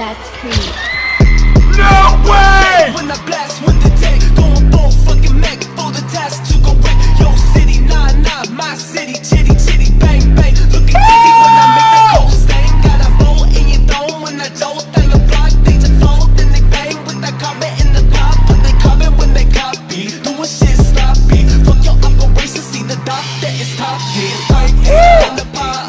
That's Creed. No way! When I blast with the tank, going full fucking mech for the task to go wreck your city. Nah, nah, my city, chitty, chitty, bang, bang. Looking pretty when I make that cold stain. Got a roll in your dome when I jolt down your block. They just fold, then they bang with that comment in the top. But they comment when they copy, doing shit sloppy. Fuck your operation, see the doctor. It's top. Yeah, like on the pie